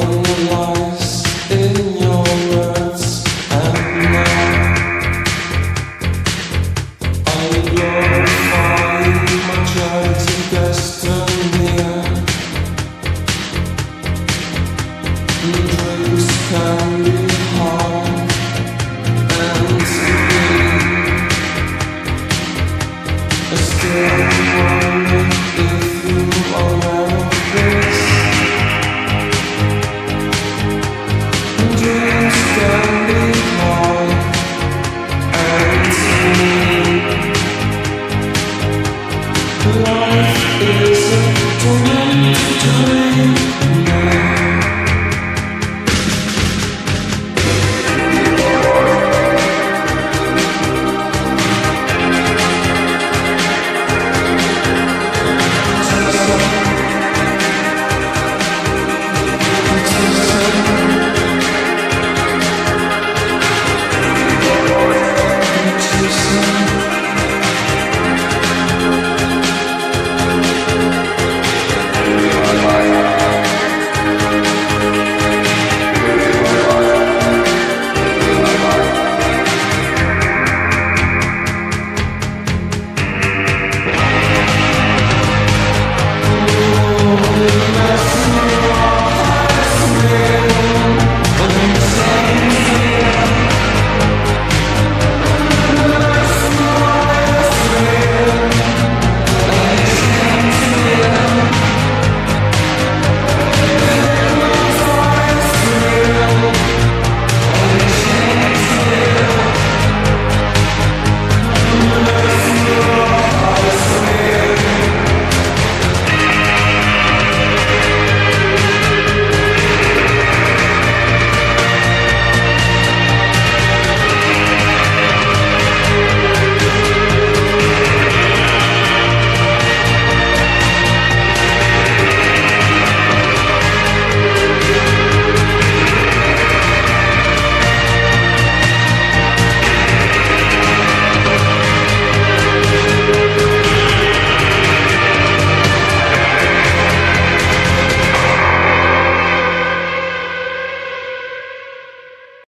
Allah